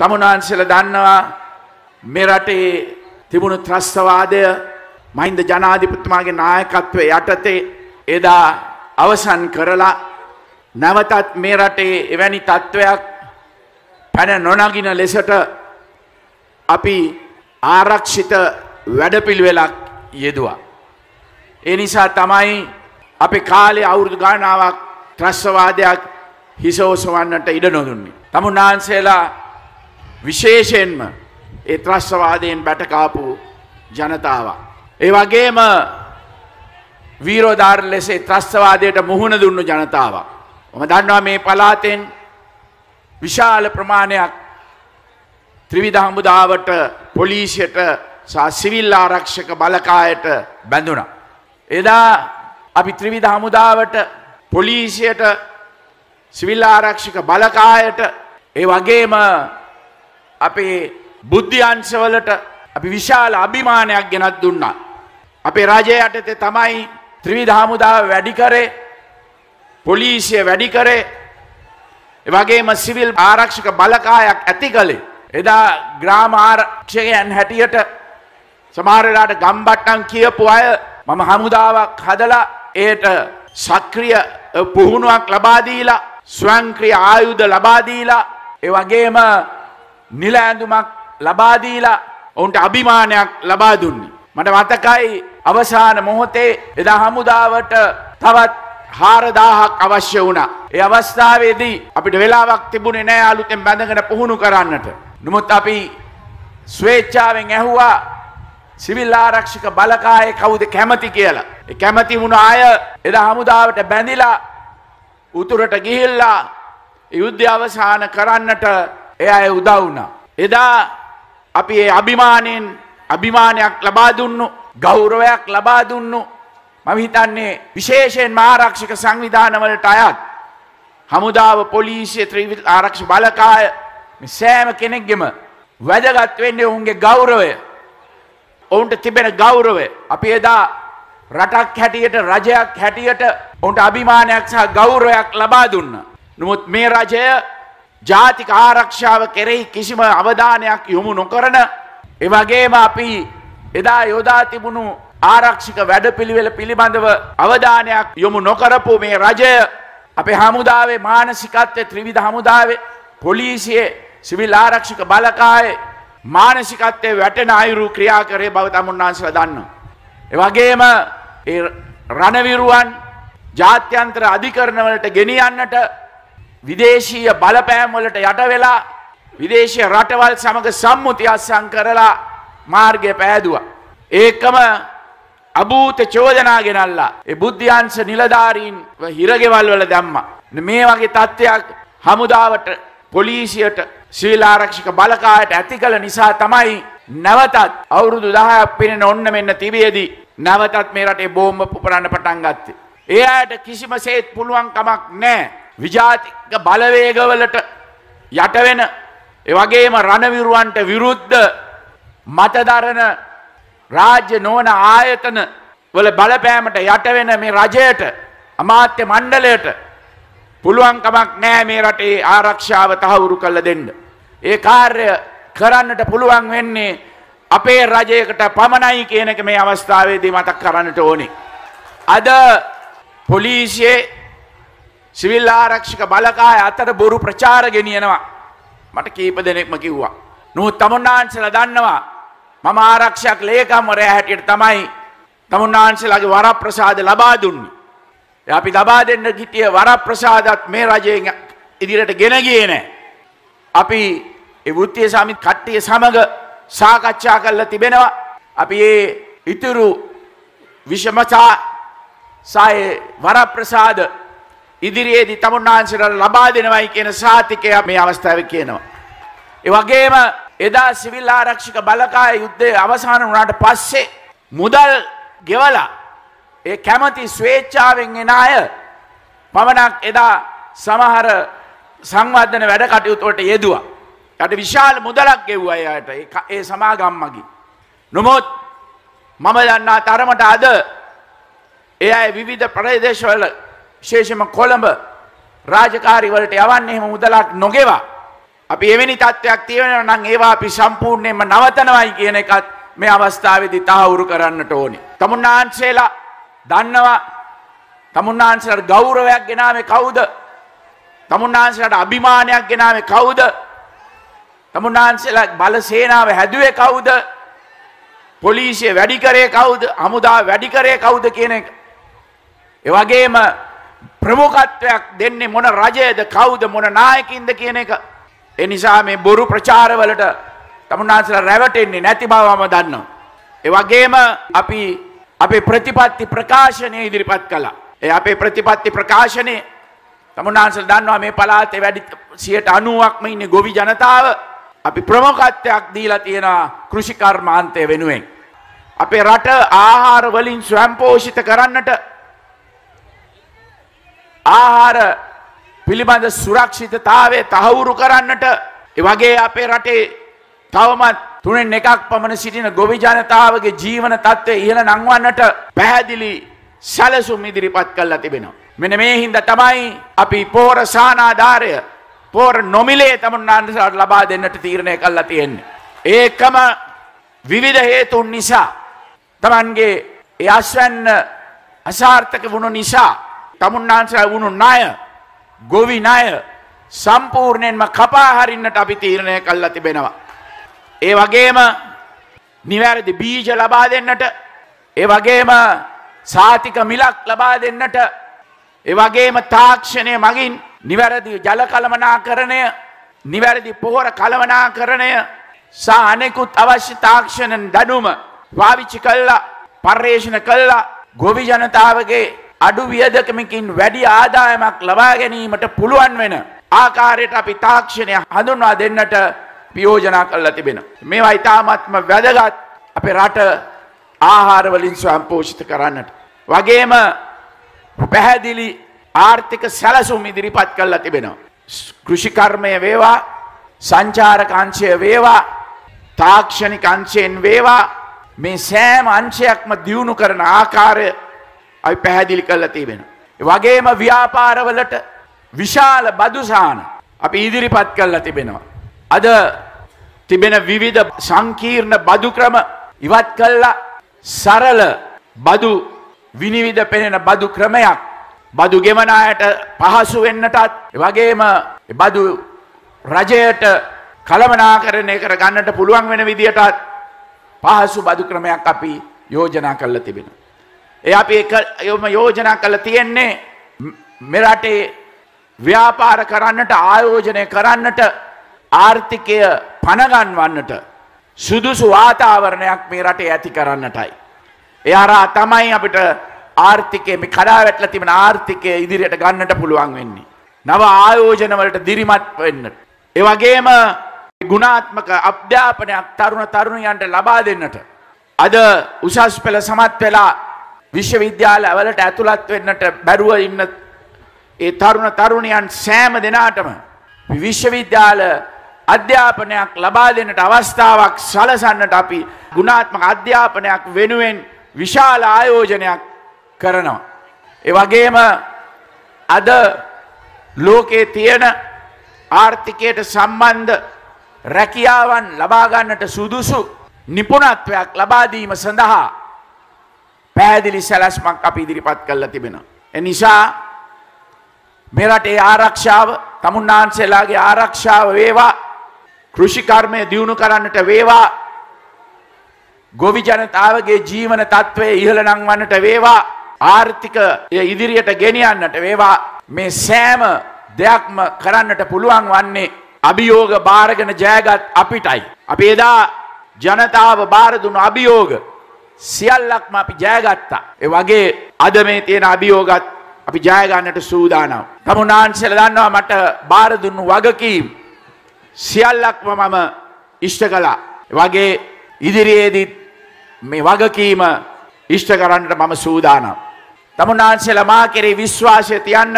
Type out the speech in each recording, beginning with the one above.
තමුන්නාන්සල දන්නවා මේ රටේ තිබුණු ත්‍රස්තවාදය මහින්ද ජනාධිපතිතුමාගේ නායකත්වය යටතේ එදා අවසන් කරලා නැවතත් මේ රටේ එවැනි තත්ත්වයක් පැන නොනගින ලෙසට අපි ආරක්ෂිත වැඩපිළිවෙලක් යෙදවා. ඒ නිසා තමයි අපි කාලේ අවුරුදු ගානාවක් ත්‍රස්වවාදයක් හිසෝසවන්නට ඉඩ නොදුන්නේ. තමුන්නාන්සේලා විශේෂයෙන්ම ඒ ත්‍රස්වවාදයෙන් බැටකාපු ජනතාව. ඒ වගේම වීරෝධාර ලෙසේ ත්‍රස්තවාදයට මුහුණ දුන්නු ජනතාව. ම දන්නවා මේ පලාතෙන් විශාල ප්‍රමාණයක් ත්‍රිවිධ හමුදාවට පොලිසියට සහ සිවිල් ආරක්ෂක බලකායට බැඳුන. එදා අපි ත්‍රිවිධ හමුදාවට පොලිසියට සිවිල් ආරක්ෂක බලකායට ඒ වගේම අපේ බුද්ධ්‍යංශවලට අපි විශාල අභිමානයක් ගෙනත් දුන්නා. අපේ රජය යටතේ තමයි ත්‍රිවිධ හමුදාව වැඩි කරේ පොලිසිය වැඩි කරේ එවගේම සිවිල් ආරක්ෂක බලකායක් ඇති කළේ. එදා ග්‍රාම ආරක්ෂකයන් හැටියට සමාරලාට ගම්බට්ටන් කියපු අය මම හමුදාවක් හදලා ඒට සක්‍රිය පුහුණුවක් ලබාදීලා ස්වංක්‍රිය ආයුධ ලබාදීලා එවගේම නිල ඇඳුමක් ලබාදීලා ඔවුන්ට අභිමානයක් ලබා දුන්නේ. මට මතකයි අවසාන මොහොතේ එදා හමුදාවට තවත් හාරදාහක් අවශ්‍ය වුණා. ඒ අවස්ථාවේදී අපිට වෙලාවක් තිබුණේ නෑ අලුතෙන් බැඳගෙන පුහුණු කරන්නට. නමුත් අපි ස්වේච්ඡාවෙන් ඇහුවා සිවිල් ආරක්ෂක බලකායේ කවුද කැමති කියලා. ඒ කැමති වුණ අය එදා හමුදාවට බැඳිලා උතුරට ගිහිල්ලා යුද්ධය අවසාන කරන්නට එය අය උදව් වුණා. එදා අපි ඒ අභිමානයෙන් අභිමානයක් ලබා දුන්නු ගෞරවයක් ලබා දුන්නු මම හිතන්නේ විශේෂයෙන් ආරක්ෂක සංවිධානවලට අයත් හමුදාව පොලිසිය ත්‍රීවිල් ආරක්ෂ බලකාය සෑම කෙනෙක්ගෙම වැදගත් වෙන්නේ ඔවුන්ගේ ගෞරවය ඔවුන්ට තිබෙන ගෞරවය අපි එදා රටක් හැටියට රජයක් හැටියට ඔවුන්ට අභිමානයක් සහ ගෞරවයක් ලබා දුන්න. නමුත් මේ රජය ජාතික ආරක්ෂාව කෙරෙහි කිසිම අවධානයක් යොමු නොකරන එවගේම අපි එදා යොදා තිබුණු ආරක්ෂික වැඩපිළිවෙල පිළිබඳව අවධානයක් යොමු නොකරපු මේ රජය අපේ හමුදාවේ මානසිකත්වය ත්‍රිවිධ හමුදාවේ පොලිසියේ සිවිල් ආරක්ෂික බලකායේ මානසිකත්වය වැටෙන අයුරු ක්‍රියා කරේ බව තමුන්නාන්සල දන්න. එවගේම රණවිරුවන් ජාත්‍යන්ත්‍ර අධිකරණවලට ගෙනියන්නට විදේශීය බලපෑම්වලට යට වෙලා විදේශය රටවල් සමඟ සම්මුති අත්සං කරලා මාර්ගය පෑදුව. ඒකම අභූත චෝදනා ගෙනල්ලා ඒ බුද්ධ්‍යංශ නිලධාරීන් හිරගෙවල් වල දැම්ම. මේ වගේ තත්ත්වයක් හමුදාවට පොලිසියට ශ්‍රීලාරක්ෂික බලකායට ඇති කළ නිසා තමයි නැවතත් අවුරුදු දහයක් පිනෙන ඔන්න මෙන්න තිබියදී නැවතත් මේ රටේ බෝම්බ පුපුරන්න පටන් ගත්තේ. ඒ අයට කිසිම සේත් පුළුවන් කමක් නැහැ. විජාතික බලවේගවලට යටවෙන එවගේම රණවිරුවන්ට විරුද්ධ මතදරන රාජ්‍ය නොවන ආයතන වල බලපෑමට යටවෙන මේ රජයට අමාත්‍ය මණ්ඩලයට පුළුවන්කමක් නෑ මේ රටේ ආරක්ෂාව තහවුරු කළ දෙන්න. ඒ කාර්ය කරන්නට පුළුවන් වෙන්නේ අපේ රජයකට පමණයි කියන එක මේ අවස්ථාවේදී මතක් කරන්නට ඕනේ. අද පොලිසියේ සිවිල් ආරක්ෂික බලකාය අතර බොරු ප්‍රචාර ගෙනියනවා. මට කීප දෙනෙක්ම කිව්වා. නමුත් තමුන්නාන්සලා දන්නවා මම ආරක්ෂයක් ලේකම්වරය හැටියට තමයි තමුන්නාන්සලාගේ වරප්‍රසාද ලබා දුන්නේ. අපි ලබා දෙන්න හිටිය වරප්‍රසාදත් මේ රජයෙන් ඉදිරියට ගෙන ගියේ නැහැ. අපි ඒ වෘත්තීය සමිති කට්ටිය සමග සාකච්ඡා කරලා තිබෙනවා. අපි ඒ ඉතුරු විෂමතා සායේ වරප්‍රසාද ඉදිරියේදී තමුන්නාන්සලට ලබා දෙනවයි කියන සාතිකය මේ අවස්ථාවේ කියනවා. ඒ වගේම එදා සිවිල් ආරක්ෂික බලකාය යුද්ධය අවසාන වුණාට පස්සේ මුදල් ගෙවලා ඒ කැමති ස්වේච්ඡාවෙන් එන අය පමණක් එදා සමහර සංවර්ධන වැඩ කටයුතු වලට යෙදුවා. යට විශාල මුදලක් ගෙව්වා එයාට ඒ සමාගම් මගින්. නමුත් මම දන්නා තරමට අද ඒ අය විවිධ ප්‍රදේශවල විශේෂයෙන්ම කොළඹ රාජකාරි වලට යවන්නේ එහෙම මුදලක් නොගෙවා අපි එවැනි තත්ත්වයක් තියෙනවා නම් ඒවා අපි සම්පූර්ණයෙන්ම නවතනවයි කියන එකත් මේ අවස්ථාවේදී තහවුරු කරන්නට ඕනේ. තමුන්නාන්සේලා දන්නවා තමුන්නාන්සේලාට ගෞරවයක් ගෙනාවේ කවුද? තමුන්නාන්සේලාට අභිමානයක් ගෙනාවේ කවුද? තමුන්නාන්සේලා බල සේනාව හැදුවේ කවුද? පොලිසිය වැඩි කරේ කවුද? හමුදා වැඩි කරේ කවුද කියන එක. ඒ වගේම ප්‍රමුඛත්වයක් දෙන්නේ මොන රජයද කවුද මොන නායකින්ද කියන එක. ඒ නිසා මේ බොරු ප්‍රචාරවලට තමුන්නාන්සේලා රැවටෙන්නේ නැති බව මම දන්නවා. ඒ වගේම අපි අපේ ප්‍රතිපත්ති ප්‍රකාශනය ඉදිරිපත් කළා. ඒ අපේ ප්‍රතිපත්ති ප්‍රකාශනයේ තමුන්නාන්සේලා දන්නවා මේ පළාතේ වැඩි 90%ක්ම ඉන්නේ ගොවි ජනතාව. අපි ප්‍රමුඛත්වයක් දීලා තියෙනවා කෘෂිකර්මාන්තය වෙනුවෙන්. අපේ රට ආහාර වලින් ස්වයංපෝෂිත කරන්නට ආහාර පිළිබඳ සුරක්ෂිතතාවය තහවුරු කරන්නට එවගේ අපේ රටේ තවමත් තුනෙන් එකක් පමණ සිටින ගොවි ජනතාවගේ ජීවන තත්ත්වය ඉහළ නංවන්නට පැහැදිලි සැලසුම් ඉදිරිපත් කල්ලා තිබෙනවා. මෙන මේ හින්ද තමයි අපි පෝර සානාධාරය පෝර නොමිලේ තමුන්නාන්සට ලබා දෙන්නට තීරණය කල්ලා තියෙන්නේ. ඒකම විවිධ හේතුන් නිසා තමන්ගේ ඒ අස්වැන්න අසාර්ථක වුණු නිසා තමුන්නාන්සල වුණු ණය ගොවි ණය සම්පූර්ණයෙන්ම කපා හරින්නට අපි තීරණය කළා තිබෙනවා. ඒ වගේම නිවැරදි බීජ ලබා දෙන්නට ඒ වගේම සාතික මිලක් ලබා දෙන්නට ඒ වගේම තාක්ෂණය මගින් නිවැරදි ජල කළමනාකරණය නිවැරදි පොහොර කළමනාකරණය සහ අනෙකුත් අවශ්‍ය තාක්ෂණ දැනුම පාවිච්චි කල්ලා පර්යේෂණ කල්ලා ගොවි ජනතාවගේ අඩු වියදකමකින් වැඩි ආදායමක් ලබා ගැනීමට පුළුවන් වෙන ආකාරයට අපි තාක්ෂණය හඳුන්වා දෙන්නට පියෝජනා කල්ලා තිබෙන. මේවා ඉතාමත්ම වැදගත් අපේ රට ආහාරවලින් ස්වම්පෝෂිත කරන්නට. වගේම පැහැදිලි ආර්ථික සැලසුම් ඉදිරිපත් කල්ලා තිබෙනවා. කෘෂිකර්මය වේවා සංචාරකංශය වේවා තාක්ෂණික අංශයෙන් වේවා මේ සෑම අංශයක්ම දියුණු කරන ආකාරය අපි පැහැදිලි කරලා තිබෙන. වගේම ව්‍යාපාරවලට විශාල බදුසාන අපි ඉදිරිපත් කරලා තිබෙනවා. අද තිබෙන විවිධ සංකීර්ණ බදු ක්‍රම ඉවත් කල්ලා සරල බදු විනිවිධ පෙනෙන බදු ක්‍රමයක් බදු ගෙවනායට පහසු වෙන්නටත් වගේම බදු රජයට කළමනාකරණය කර ගන්නට පුළුවන් වෙන විදියටත් පහසු බදු ක්‍රමයක් අපි යෝජනා කරලා තිබෙන. ඒ අපි යොම යෝජනා කළ තියෙන්නේ මෙරටේ ව්‍යාපාර කරන්නට ආයෝජනය කරන්නට ආර්ථිකය පණගන්වන්නට සුදුසු වාතාවරණයක් මේ රටේ ඇති කරන්නටයි. ඒ හරහා තමයි අපිට ආර්ථිකය මේ කඩා වැටලා තිබෙන ආර්ථිකය ඉදිරියට ගන්නට පුළුවන් වෙන්නේ. නව ආයෝජනවලට දිරිමත් වෙන්න. ඒ වගේම ගුණාත්මක අධ්‍යාපනයක් තරුණ තරුණියන්ට ලබා දෙන්නට. අද උසස් පෙළ සමත් වෙලා විශ්වවිද්‍යාලවලට ඇතුළත් වෙන්නට බැරුව ඉන්න ඒ තරුණ තරුණියන් සෑම දෙනාටම විශ්වවිද්‍යාල අධ්‍යාපනයක් ලබා දෙන්නට අවස්ථාවක් සලසන්නට අපි ගුණාත්මක අධ්‍යාපනයක් වෙනුවෙන් විශාල ආයෝජනයක් කරනවා. ඒ වගේම අද ලෝකයේ තියෙන ආර්ථිකයට සම්බන්ධ රැකියාවන් ලබාගන්නට සුදුසු නිපුණත්වයක් ලබාදීම සඳහා පැහැදිලි සැලැස්මක් අපි ඉදිරිපත් කල්ල තිබෙන. එනිසා මෙරටේ ආරක්ෂාව තමුන්නාන්සේලාගේ ආරක්ෂාව වේවා කෘෂිකර්මය දියුණු කරන්නට වේවා ගොවි ජනතාවගේ ජීවන තත්ත්වය ඉහළ නංවන්නට වේවා ආර්ථික ඉදිරියට ගෙනියන්නට වේවා මේ සෑම දෙයක්ම කරන්නට පුළුවන් වන්නේ අභියෝග භාරගෙන ජයගත් අපිටයි. අපි එදා ජනතාව භාරදුුණු අභියෝග සියල්ලක්ම අපි ජයගත්තා. ඒ වගේ අද මේ තියෙන අභියෝගත් අපි ජයගන්නට සූදානම්. තමුන්නාන්සල දන්නවා මට භාරදුන්නු වගකීම් සියල්ලක්ම මම ඉෂ්ට කලා. වගේ ඉදිරියේදීත් මේ වගකීම ඉෂ්ට කරන්නට මම සූදානම්. තමුන්නාන්සල මා කෙරේ විශ්වාසය තියන්න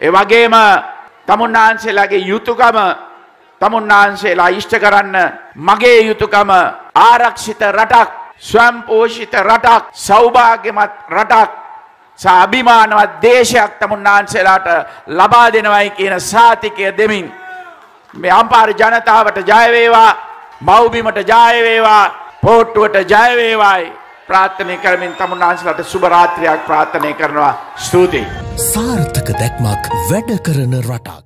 ඒ වගේම තමුන්නාන්සේලාගේ යුතුකම තමුන්නාන්සේලා ඉෂ්ට කරන්න මගේ යුතුකම ආරක්ෂිත රටක් ස්වම්පෝෂිත රටක් සෞභාග්‍යමත් රටක් සාභිමානවත් දේශයක් තමුන්නාන්සේලාට ලබා දෙනවයි කියන සාතිකය දෙමින් මේ අම්පාර ජනතාවට ජයවේවා මව්බිමට ජයවේවා පෝට්ටුවට ජයවේවායි ප්‍රාර්ථනය කරමින් තමුන්නාන්සලට සුභරාත්‍රයක් ප්‍රාර්ථනය කරනවා ස්තුතියි. සාර්ථක දැක්මක් වැඩ කරන රටක්.